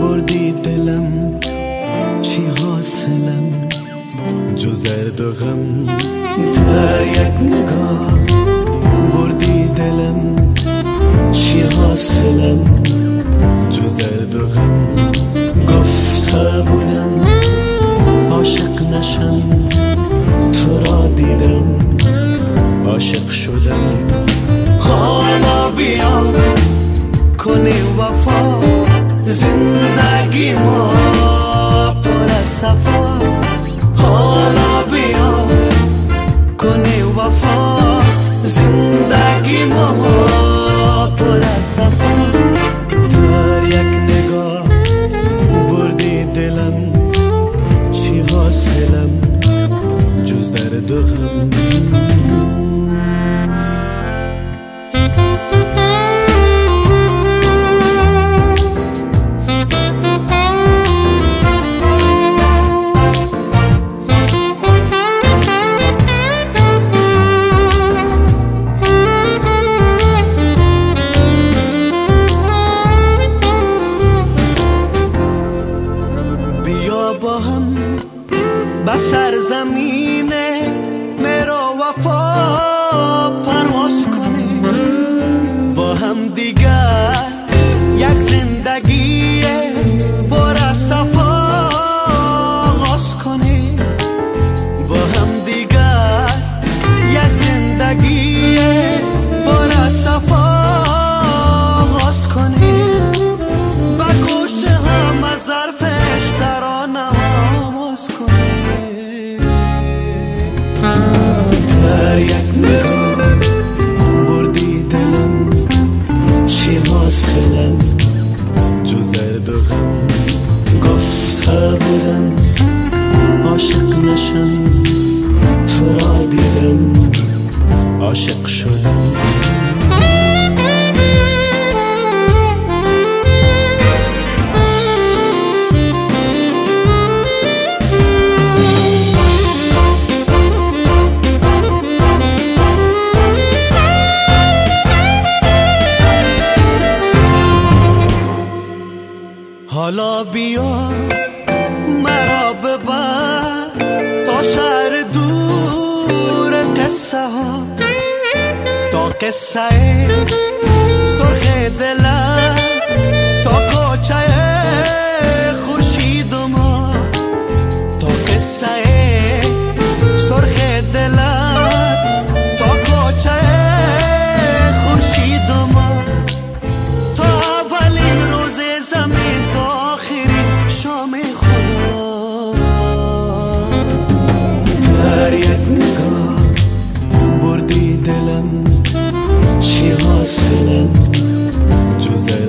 بردی دلم چی حاصلم؟ جز درد و غم در یک نگاه. بردی دلم چی حاصلم؟ جز درد و غم گفته بودم عاشق نشم تو را دیدم. عاشق شدم حالا بیا کنی وفا. زندگی ما پر صفا حالا بیا کنی وفا زندگی ما هم به سرزمین مرا وفا پرواز کنیم با هم دیگر یک زندگی پر از صفا آغاز کنیم در یک نگاه بردی دلم چی حاصلم؟ جز درد و غم گفته بودم. عاشق نشم. تو را دیدم. عاشق شدم. حالا بیا مرا ببر تا شهر دور قصه ها. تا قصه سرخ دلم دلم چی حاصلم جز